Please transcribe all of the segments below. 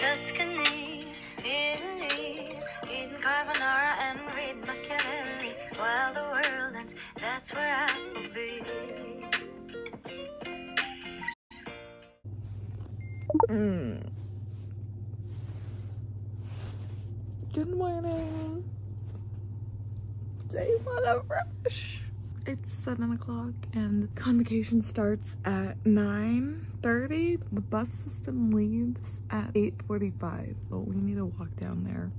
Tuscany, Italy, eating carbonara and read Machiavelli while the world ends. That's where I will be. Mm. Good morning. Day one of rush. Seven o'clock and convocation starts at 9.30. The bus system leaves at 8.45, but we need to walk down there.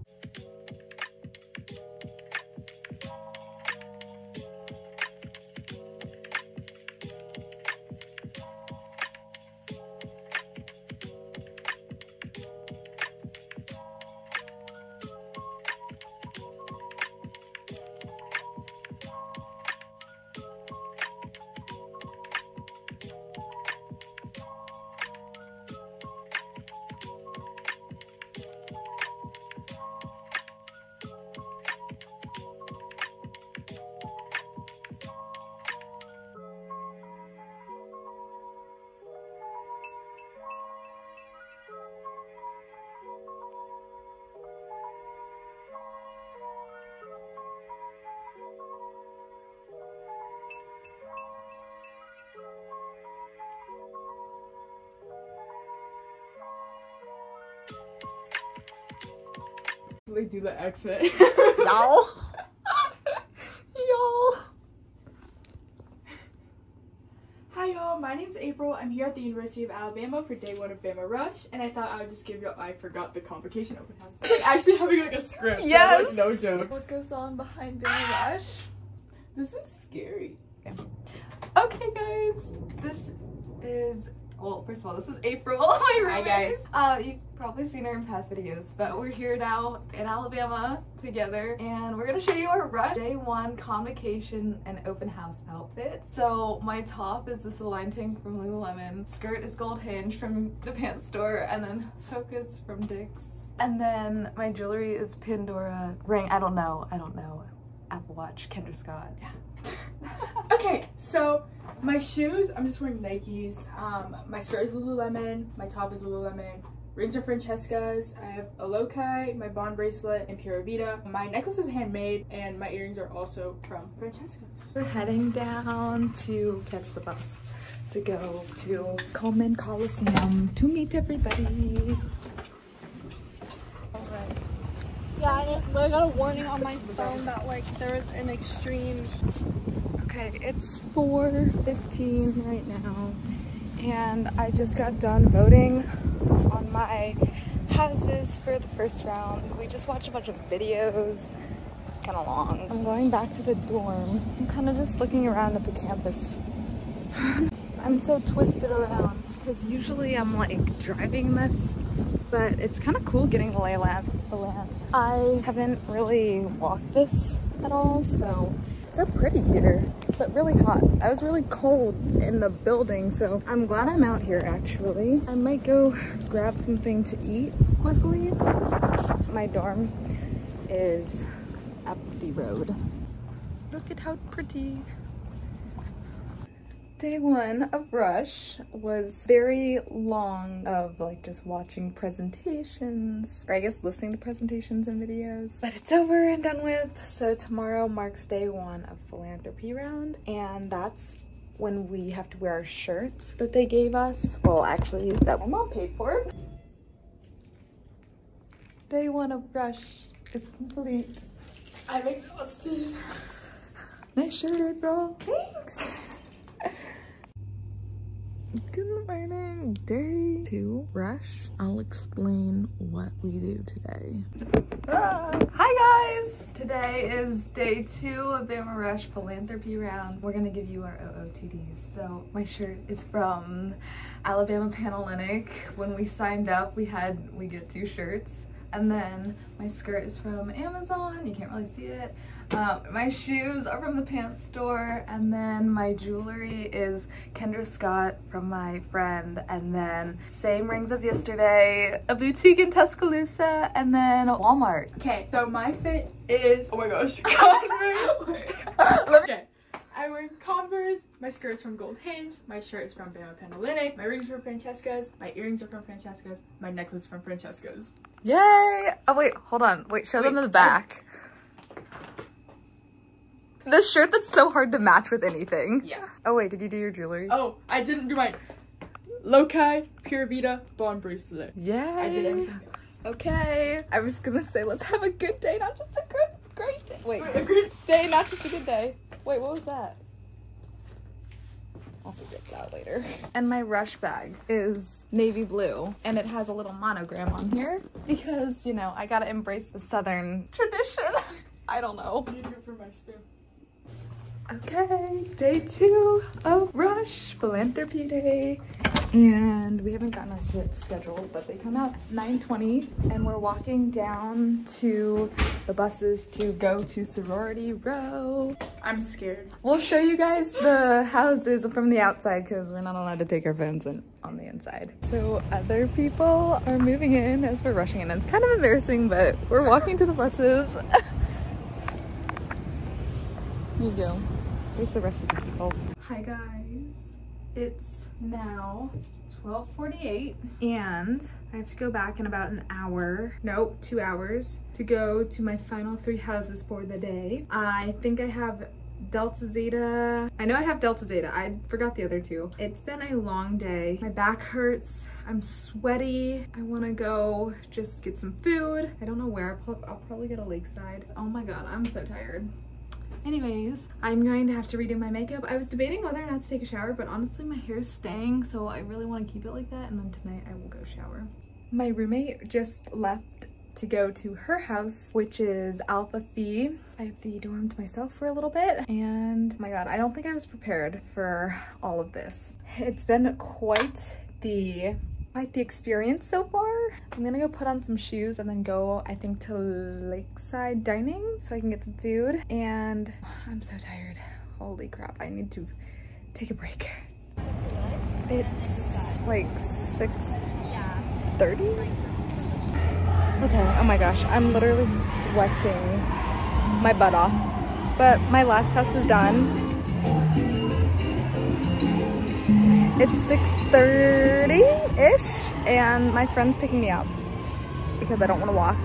They do the exit. Y'all. Y'all. Hi y'all, my name's April. I'm here at the University of Alabama for day one of Bama Rush, and I thought I would just give y'all. I forgot the convocation open house. It's like actually having like a script. Yes. Like, no joke. What goes on behind Bama Rush? This is scary. Okay, guys, this is well. First of all, this is April, my roommate. guys. Uh, you've probably seen her in past videos, but we're here now in Alabama together, and we're gonna show you our rush day one convocation and open house outfit. So my top is this Align tank from Lululemon, skirt is Gold Hinge from the pants store, and then focus from Dick's. And then my jewelry is Pandora ring. I don't know. I don't know. Apple Watch, Kendra Scott. Yeah. Okay, so my shoes, I'm just wearing Nikes. Um, my skirt is Lululemon. My top is Lululemon. Rings are Francesca's. I have a Lokai, my Bond bracelet, and Pura Vida. My necklace is handmade, and my earrings are also from Francesca's. We're heading down to catch the bus to go to Coleman Coliseum to meet everybody. Yeah, I, I got a warning on my phone that like there was an extreme. Okay, it's 4.15 right now and I just got done voting on my houses for the first round. We just watched a bunch of videos. It's kind of long. I'm going back to the dorm. I'm kind of just looking around at the campus. I'm so twisted around because usually I'm like driving this, but it's kind of cool getting the lay of the land. I haven't really walked this at all, so it's so pretty here, but really hot. I was really cold in the building, so I'm glad I'm out here actually. I might go grab something to eat quickly. My dorm is up the road. Look at how pretty. Day one of Rush was very long of like just watching presentations, or I guess listening to presentations and videos. But it's over and done with. So tomorrow marks day one of philanthropy round. And that's when we have to wear our shirts that they gave us. Well, actually, that my mom paid for. Day one of Rush is complete. I'm exhausted. Nice shirt, April. Thanks. Good morning. Day two, Rush. I'll explain what we do today. Hi guys! Today is day two of Bama Rush Philanthropy Round. We're gonna give you our OOTDs. So my shirt is from Alabama Panhellenic. When we signed up, we had, we get two shirts. And then my skirt is from Amazon. You can't really see it. Um, my shoes are from the pants store. And then my jewelry is Kendra Scott from my friend. And then same rings as yesterday, a boutique in Tuscaloosa, and then Walmart. Okay, so my fit is. Oh my gosh. Okay. I wearing Converse. My skirt is from Gold Hinge. My shirt is from Bama Panhellenic. My rings are from Francesca's. My earrings are from Francesca's. My necklace is from Francesca's. Yay! Oh wait, hold on. Wait, show them Wait, the back. The shirt that's so hard to match with anything. Yeah. Oh wait, did you do your jewelry? Oh, I didn't do my Lokai Pura Vida Bond bracelet. Yay! I did everything else. Okay. I was gonna say let's have a good day, not just a good great day. Wait, Wait, a good- day, not just a good day. Wait, what was that? I'll figure it out later. And my rush bag is navy blue and it has a little monogram on here because, you know, I gotta embrace the southern tradition. I don't know. I need to go for my spoon. Okay, day two of Rush Philanthropy Day. And we haven't gotten our schedules, but they come out 9.20 and we're walking down to the buses to go to Sorority Row. I'm scared. We'll show you guys the houses from the outside because we're not allowed to take our phones in, on the inside. So other people are moving in as we're rushing in. It's kind of embarrassing, but we're walking to the buses. Here you go. Here's the rest of the people. Hi guys. It's now 12:48 and I have to go back in about an hour. Nope, 2 hours to go to my final 3 houses for the day. I think I have Delta Zeta. I know I have Delta Zeta. I forgot the other two. It's been a long day. My back hurts. I'm sweaty. I want to go just get some food. I don't know where. I'll, I'll probably go to Lakeside. Oh my god, I'm so tired. Anyways, I'm going to have to redo my makeup. I was debating whether or not to take a shower, but honestly my hair is staying, so I really want to keep it like that, and then tonight I will go shower. My roommate just left to go to her house, which is Alpha Phi. I have the dorm to myself for a little bit, and oh my god, I don't think I was prepared for all of this. It's been quite the quite the experience so far. I'm gonna go put on some shoes and then go, I think, to Lakeside Dining so I can get some food. And I'm so tired. Holy crap, I need to take a break. It's like 6.30? Okay, oh my gosh, I'm literally sweating my butt off. But my last house is done. It's 6.30-ish and my friend's picking me up because I don't want to walk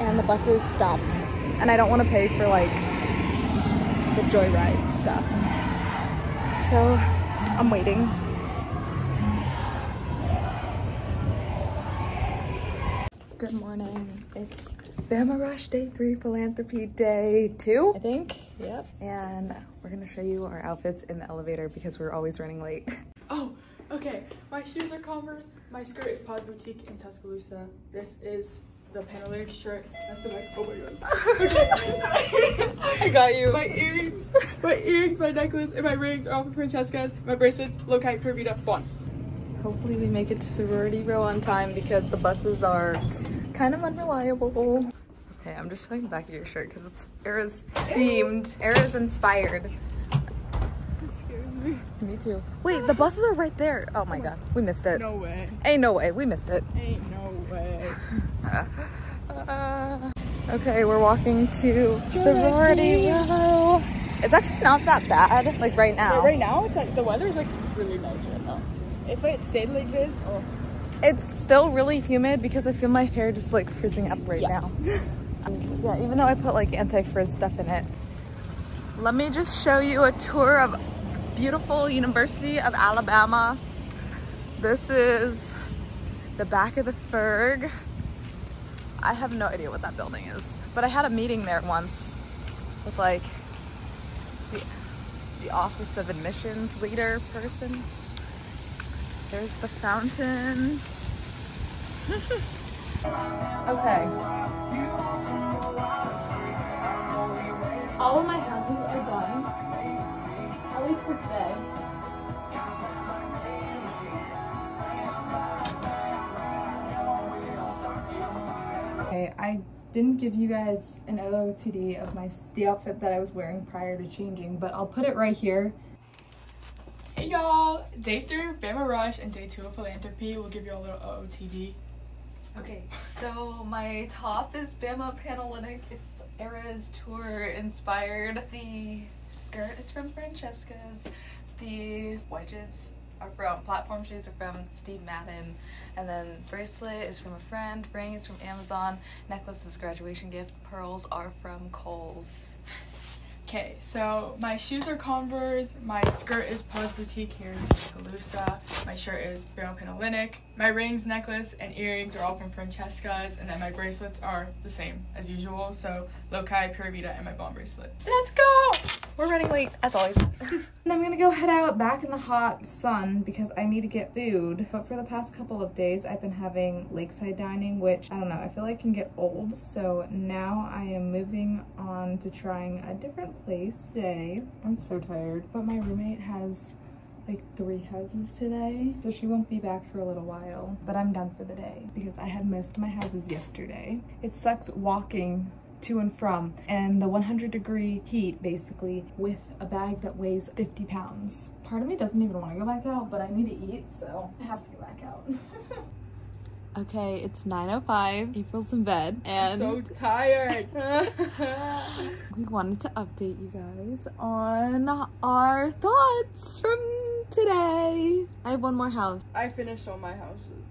and the buses stopped and I don't want to pay for like the joyride stuff. So I'm waiting. Good morning. It's Bama Rush Day 3 Philanthropy Day 2, I think. Yep. And we're gonna show you our outfits in the elevator because we're always running late. Oh, okay. My shoes are Converse. My skirt is Pod Boutique in Tuscaloosa. This is the Panhellenic shirt. That's the mic. Oh my god. I got you. my earrings, my earrings, my necklace, and my rings are all from Francesca's. My bracelets, Lokai Pura Vida, Bond. Hopefully we make it to sorority row on time because the buses are kind of unreliable. Okay, I'm just showing the back of your shirt because it's Era's themed, Era's inspired. Me. Too. Wait, the buses are right there. Oh my god, we missed it. No way. Ain't no way, we missed it. Ain't no way. Uh, okay, we're walking to sorority row. It's actually not that bad, like right now. But right now, it's like the weather's like really nice right now. If it stayed like this, oh. It's still really humid because I feel my hair just like frizzing up right Yeah. now. yeah, even though I put like anti-frizz stuff in it. Let me just show you a tour of beautiful University of Alabama. This is the back of the Ferg. I have no idea what that building is, but I had a meeting there once with like the, the office of admissions leader person. There's the fountain. okay. All of my houses are done. At least for today. Okay, I didn't give you guys an OOTD of my the outfit that I was wearing prior to changing, but I'll put it right here. Hey y'all! Day three of Bama Rush and day two of Philanthropy. We'll give you a little OOTD. Okay, so my top is Bama Panhellenic. It's Era's tour inspired. The skirt is from Francesca's. The wedges are from platform shoes are from Steve Madden, and then bracelet is from a friend. Ring is from Amazon. Necklace is a graduation gift. Pearls are from Kohl's. Okay, so my shoes are Converse, my skirt is Pose Boutique here in Tuscaloosa, my shirt is Bama Panhellenic, my rings, necklace, and earrings are all from Francesca's, and then my bracelets are the same as usual, so Lokai, Pura Vida, and my bomb bracelet. Let's go! We're running late, as always. and I'm gonna go head out back in the hot sun because I need to get food. But for the past couple of days, I've been having lakeside dining, which I don't know, I feel like can get old. So now I am moving on to trying a different place today. I'm so tired, but my roommate has like three houses today so she won't be back for a little while but i'm done for the day because i had missed my houses yesterday it sucks walking to and from and the 100 degree heat basically with a bag that weighs 50 pounds. Part of me doesn't even want to go back out, but I need to eat, so I have to go back out. okay, it's 9.05. April's in bed and... I'm so tired. we wanted to update you guys on our thoughts from today. I have one more house. I finished all my houses,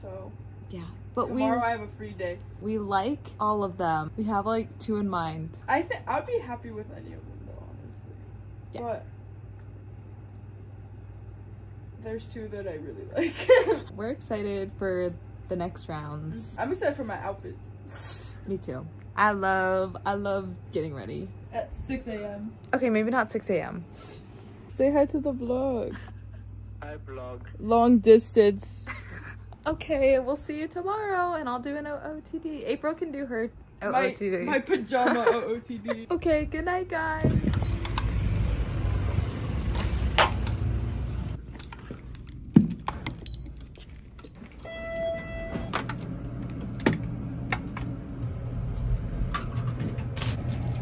so... Yeah. But Tomorrow we, I have a free day. We like all of them. We have like two in mind. I think I'd be happy with any of them though, honestly. Yeah. But there's two that I really like. We're excited for the next rounds. Mm-hmm. I'm excited for my outfits. Me too. I love, I love getting ready. At 6 a.m. Okay, maybe not 6 a.m. Say hi to the vlog. Hi vlog. Long distance. Okay, we'll see you tomorrow and I'll do an OOTD. April can do her OOTD. My, my pajama OOTD. okay, good night, guys.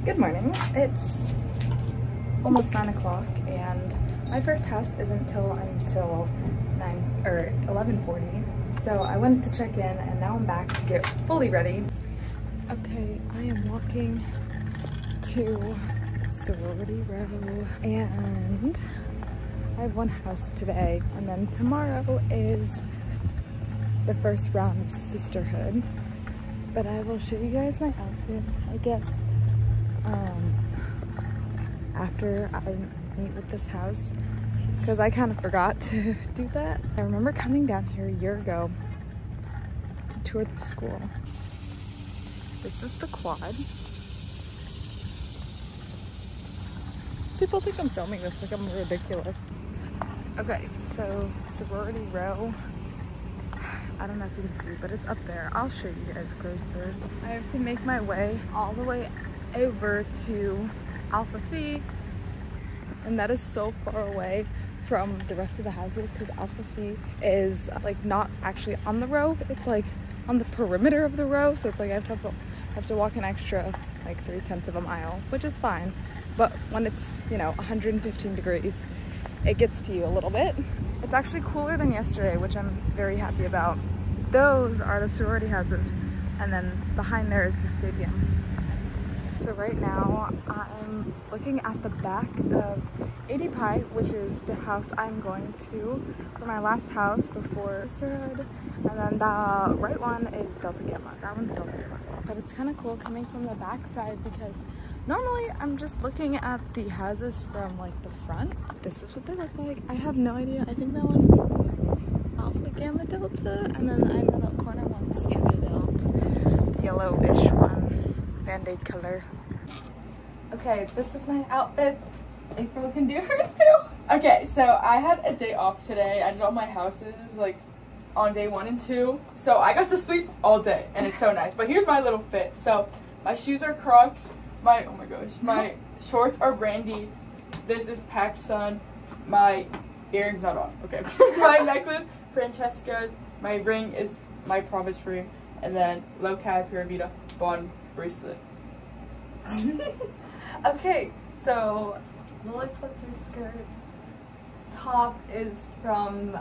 Good morning. It's almost 9 o'clock and my first house isn't till until 9 or 11.40 so I wanted to check in and now I'm back to get fully ready. Okay, I am walking to Sorority Row and I have one house today and then tomorrow is the first round of sisterhood. But I will show you guys my outfit, I guess, um, after I meet with this house because I kind of forgot to do that. I remember coming down here a year ago to tour the school. This is the quad. People think I'm filming this like I'm ridiculous. Okay, so sorority row. I don't know if you can see, but it's up there. I'll show you guys closer. I have to make my way all the way over to Alpha Phi, and that is so far away from the rest of the houses because Alpha Phi is like not actually on the row. It's like on the perimeter of the row. So it's like I have to, have to walk an extra like three tenths of a mile, which is fine. But when it's, you know, 115 degrees, it gets to you a little bit. It's actually cooler than yesterday, which I'm very happy about. Those are the sorority houses. And then behind there is the stadium. So right now I'm looking at the back of AD which is the house I'm going to for my last house before sisterhood. And then the right one is Delta Gamma. That one's Delta Gamma. But it's kind of cool coming from the back side because normally I'm just looking at the houses from like the front. This is what they look like. I have no idea. I think that one might be Alpha Gamma Delta. And then I know that corner one's Tri-Delt, the yellowish one band-aid color. Okay, this is my outfit. April can do hers too. Okay, so I had a day off today. I did all my houses like on day one and two. So I got to sleep all day and it's so nice. But here's my little fit. So my shoes are Crocs. My, oh my gosh, my shorts are Brandy. This is PacSun. My earrings not on, okay. my necklace, Francesca's. My ring is my promise ring. And then Lokai Pura Vida Bond bracelet. Okay, so Lilly Pulitzer skirt. Top is from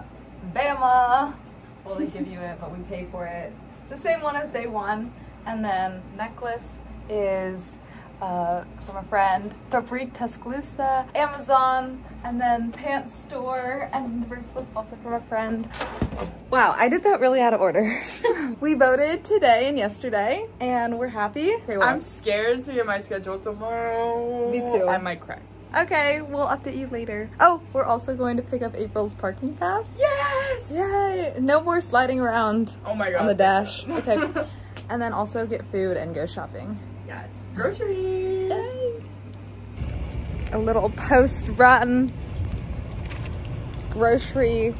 Bama. Well, they give you it, but we pay for it. It's the same one as day one. And then necklace is uh, from a friend, Fabrique Tuscaloosa, Amazon, and then Pants Store, and the bracelet's also from a friend. Wow, I did that really out of order. we voted today and yesterday, and we're happy. Okay, what? I'm scared to get my schedule tomorrow. Me too. I might cry. Okay, we'll update you later. Oh, we're also going to pick up April's parking pass. Yes! Yay! No more sliding around Oh my god. on the dash. Okay. and then also get food and go shopping. Yes. Groceries. A little post-run grocery,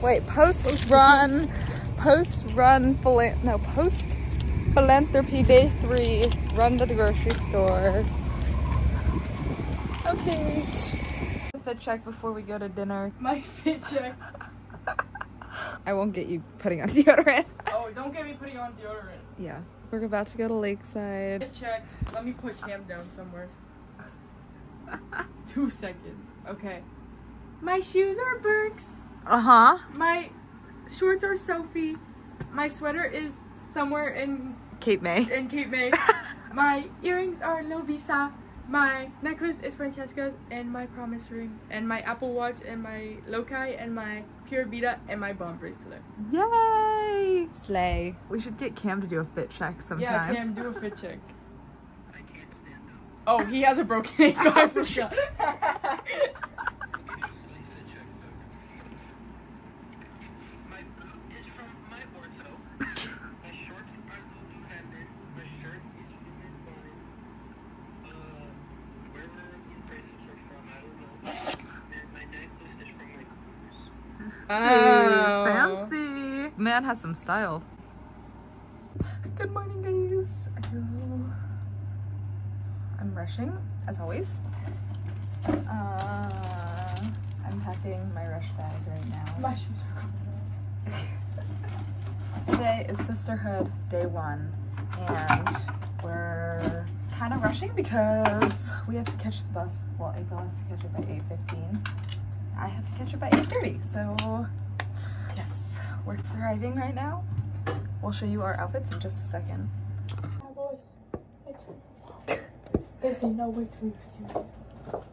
wait, post-run, post-run, philan- no, post-philanthropy day three, run to the grocery store. Okay. The fit check before we go to dinner. My fit check. I won't get you putting on deodorant. Oh, don't get me putting on deodorant. Yeah. We're about to go to Lakeside. Check. Let me put Cam down somewhere. Two seconds. Okay. My shoes are Birks. Uh-huh. My shorts are Sophie. My sweater is somewhere in Cape May. in Cape May. my earrings are Lovisa. My necklace is Francesca's and my promise ring and my Apple Watch and my Lokai and my Pura Vida and my bomb bracelet. Yay! Slay. We should get Cam to do a fit check sometime. Yeah, Cam, do a fit check. I can't stand up. Oh, he has a broken ankle. I forgot. My boot is from my ortho. my shorts are Lululemon. My shirt is from my uh, wherever these bracelets are from, I don't know. And my necklace is from my cruise. Oh. Fancy. Man has some style. Good morning, guys. Hello. I'm rushing, as always. Uh, I'm packing my rush bag right now. My shoes are coming Today is Sisterhood Day One, and we're kind of rushing because we have to catch the bus. Well, April has to catch it by 8.15. I have to catch it by 8.30, so yes, we're thriving right now. We'll show you our outfits in just a second. My voice. There's no way to see.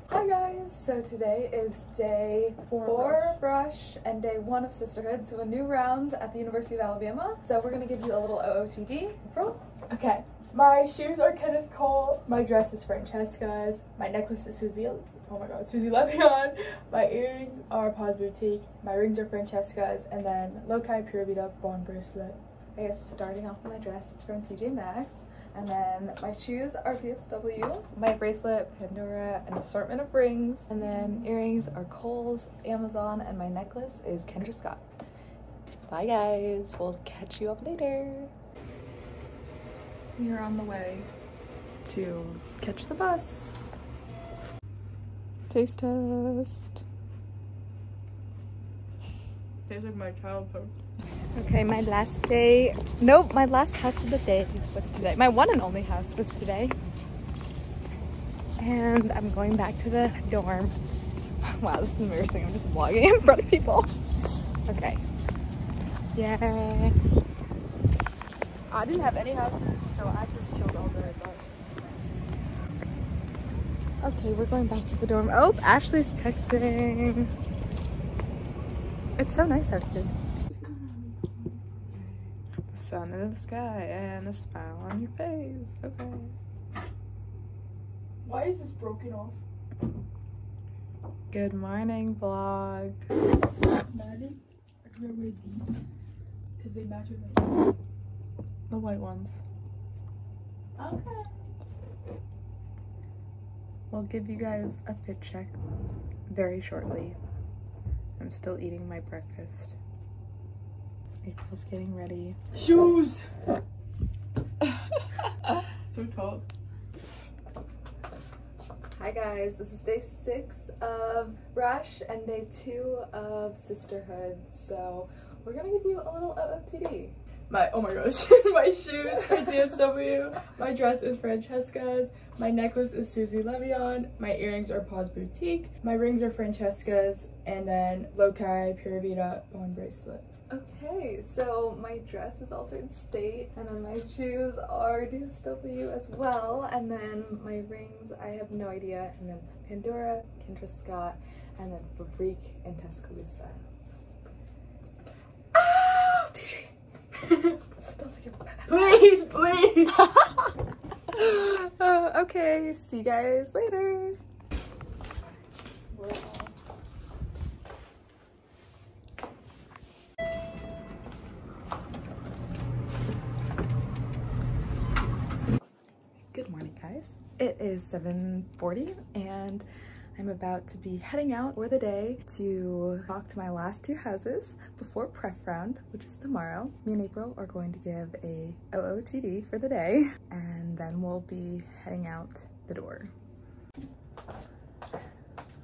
Hi guys, so today is day Four four of Rush and day one of Sisterhood, so a new round at the University of Alabama. So we're gonna give you a little OOTD. April? Okay. My shoes are Kenneth Cole. My dress is Francesca's. My necklace is Suzy. Oh my god, Suzy Levian. My earrings are Paz Boutique. My rings are Francesca's. And then Lokai Pura Vida Bond Bracelet. I guess starting off with my dress, it's from TJ Maxx. And then my shoes are DSW. My bracelet, Pandora, an assortment of rings. And then earrings are Kohl's, Amazon, and my necklace is Kendra Scott. Bye guys, we'll catch you up later. We are on the way to catch the bus. Taste test. Tastes like my childhood. Okay, my last day. Nope, my last house of the day was today. My one and only house was today. And I'm going back to the dorm. Wow, this is embarrassing. I'm just vlogging in front of people. Okay. Yeah. I didn't have any houses, so I just chilled all day. Okay, we're going back to the dorm. Oh, Ashley's texting. It's so nice out here. The sun in the sky and a smile on your face. Okay. why is this broken off? Good morning, vlog. I can wear these because they match with my. The white ones. Okay. We'll give you guys a fit check very shortly. I'm still eating my breakfast. April's getting ready. Shoes. so tall. Hi guys, this is day six of Rush and day two of Sisterhood. So we're gonna give you a little OOTD. My oh my gosh, my shoes are DSW. My dress is Francesca's. My necklace is Suzy Levian. My earrings are Paz Boutique. My rings are Francesca's, and then Lokai Pura Vida bone bracelet. Okay, so my dress is Altered State, and then my shoes are DSW as well, and then my rings, I have no idea, and then Pandora, Kendra Scott, and then Fabrique and Tuscaloosa. Ah, DJ! Please, please. okay, see you guys later. Good morning, guys. It is 7.40 and I'm about to be heading out for the day to talk to my last two houses before pref round, which is tomorrow. Me and April are going to give a OOTD for the day and then we'll be heading out the door.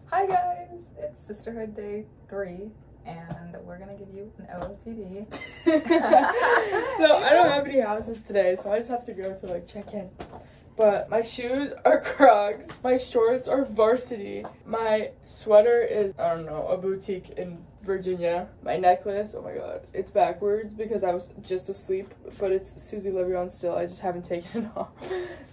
Hi guys, it's Sisterhood Day 3 and we're gonna give you an OOTD. so I don't have any houses today, so I just have to go to like check in. But my shoes are Crocs, my shorts are varsity, my sweater is I don't know a boutique in Virginia. My necklace, oh my god, it's backwards because I was just asleep, but it's Suzy Levian still. I just haven't taken it off.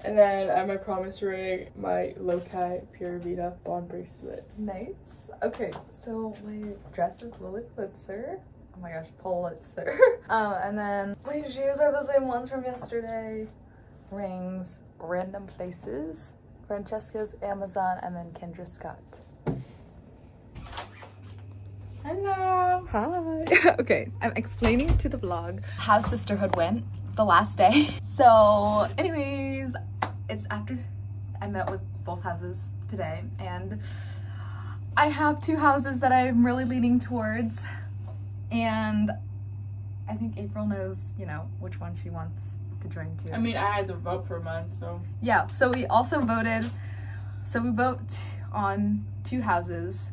And then I have my promise ring, my Lokai Pura Vida bond bracelet. Nice. Okay, so my dress is Lilith Pulitzer. Oh my gosh, Pulitzer. uh, and then my shoes are the same ones from yesterday. Rings, random places, Francesca's, Amazon, and then Kendra Scott. Hello. Hi. okay, I'm explaining to the vlog how sisterhood went the last day. So, anyways, it's after I met with both houses today, and I have two houses that I'm really leaning towards, and I think April knows, you know, which one she wants to join to. I mean, I had to vote for mine, so. Yeah, so we also voted, so we vote on two houses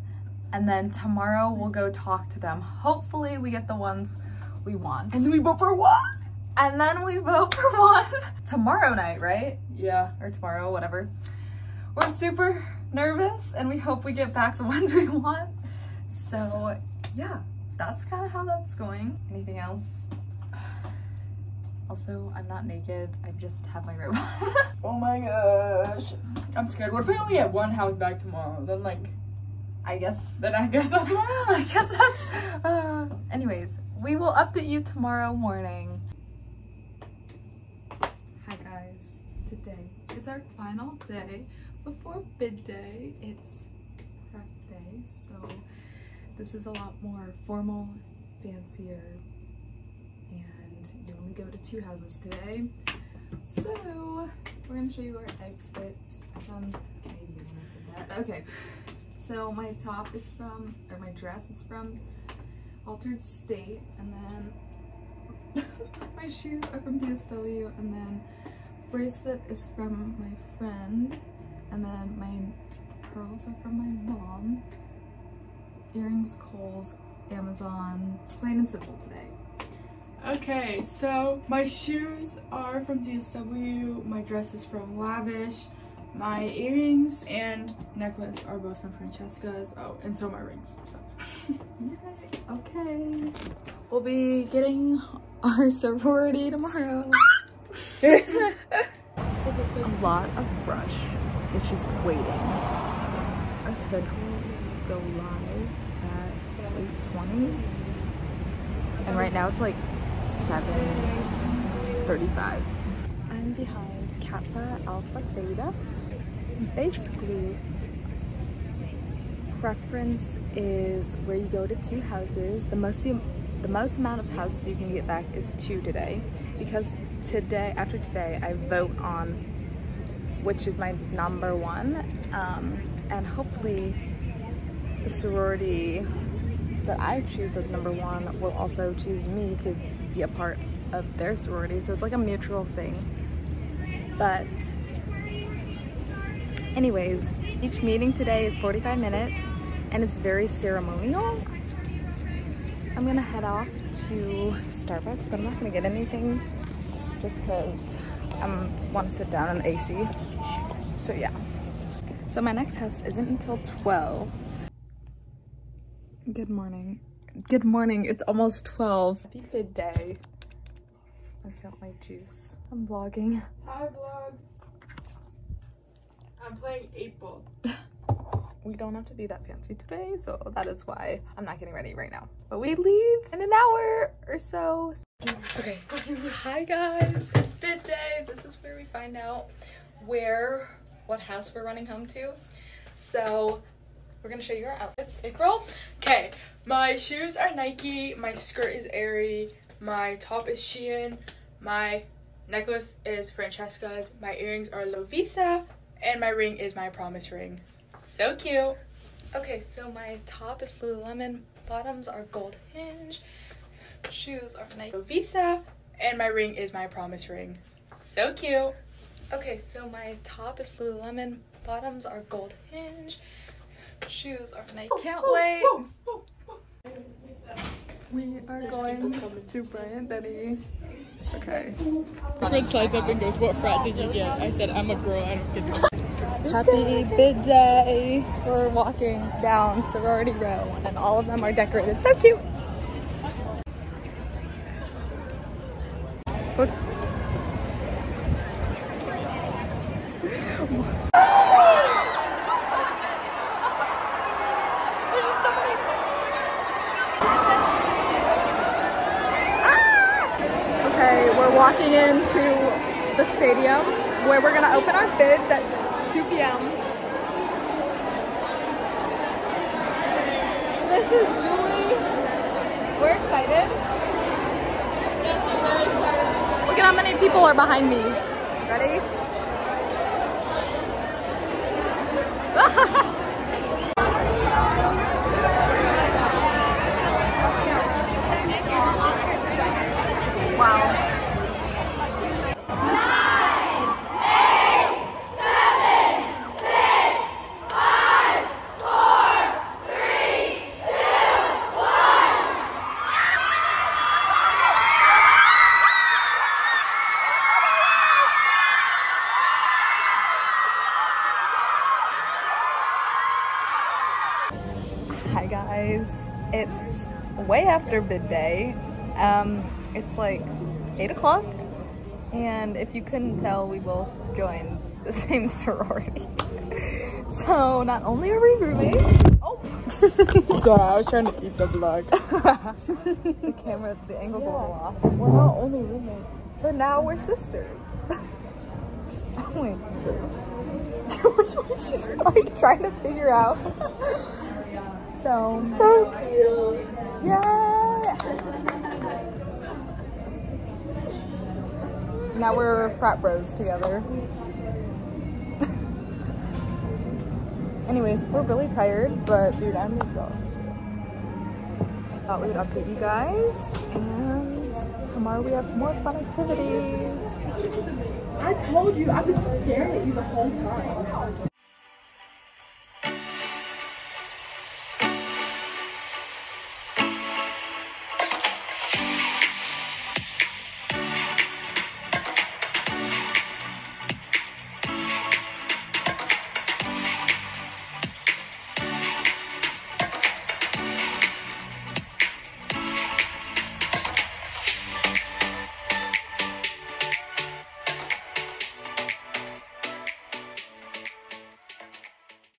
and then tomorrow we'll go talk to them. Hopefully we get the ones we want. And then we vote for what? And then we vote for one tomorrow night, right? Yeah. Or tomorrow, whatever. We're super nervous and we hope we get back the ones we want. So yeah, that's kind of how that's going. Anything else? Also, I'm not naked. I just have my robe on. Oh my gosh. I'm scared. What if we only get one house back tomorrow? Then like, I guess then I guess that's why. I guess that's, uh, anyways, we will update you tomorrow morning. Hi guys, today is our final day before bid day. It's pref day, so this is a lot more formal, fancier, and you only go to two houses today. So, we're gonna show you our outfits. When I said that. Okay, so my top is from, or my dress is from Altered State, and then my shoes are from DSW, and then bracelet is from my friend, and then my pearls are from my mom. Earrings, Kohl's, Amazon, plain and simple today. Okay, so my shoes are from DSW, my dress is from Lavish, my earrings and necklace are both from Francesca's. Oh, and so my rings. So. Yay, okay. We'll be getting our sorority tomorrow. a lot of rush. It's just waiting. Our schedules go live at 8.20. And right now it's like 7.35. I'm behind Kappa Alpha Theta. Basically, preference is where you go to two houses. The most the most amount of houses you can get back is two today. Because today, after today, I vote on which is my number one. Um, and hopefully the sorority that I choose as number one will also choose me to be a part of their sorority. So it's like a mutual thing. But anyways, each meeting today is 45 minutes and it's very ceremonial. I'm gonna head off to Starbucks, but I'm not gonna get anything just because I want to sit down in the AC. So yeah. So my next house isn't until 12. Good morning. Good morning. It's almost 12. Happy bid day. I've got my juice. I'm vlogging. Hi vlog. I'm playing 8 ball. We don't have to be that fancy today, so that is why I'm not getting ready right now. But we leave in an hour or so. Okay. Hi guys. It's bid day. This is where we find out where, what house we're running home to. So we're gonna show you our outfits. April? Okay, my shoes are Nike, my skirt is Aerie, my top is Shein, my necklace is Francesca's, my earrings are Lovisa, and my ring is my promise ring. So cute. Okay, so my top is Lululemon, bottoms are Gold Hinge, shoes are Nike. Lovisa, and my ring is my promise ring. So cute. Okay, so my top is Lululemon, bottoms are Gold Hinge, shoes are Nike. Can't wait. We are going to Bryant Denny. It's okay. Fred slides up and goes, what frat did you get? I said, I'm a girl, I don't get Happy bid day. We're walking down sorority row and all of them are decorated. So cute. Look. Okay, we're walking into the stadium where we're gonna open our bids at 2 p.m. This is Julie. We're excited. Yes, I'm very excited. Look at how many people are behind me. Ready? After bid day. Um, it's like 8 o'clock and if you couldn't tell, we both joined the same sorority. so not only are we roommates, oh! Sorry, I was trying to eat the vlog. the camera, the angle's a little off. We're not only roommates. But now we're sisters. oh wait. She's like trying to figure out. So, So cute. yeah. Now we're frat bros together. Anyways, we're really tired, but Dude, I'm exhausted. thought we would update you guys. And tomorrow we have more fun activities. I told you, I was staring at you the whole time.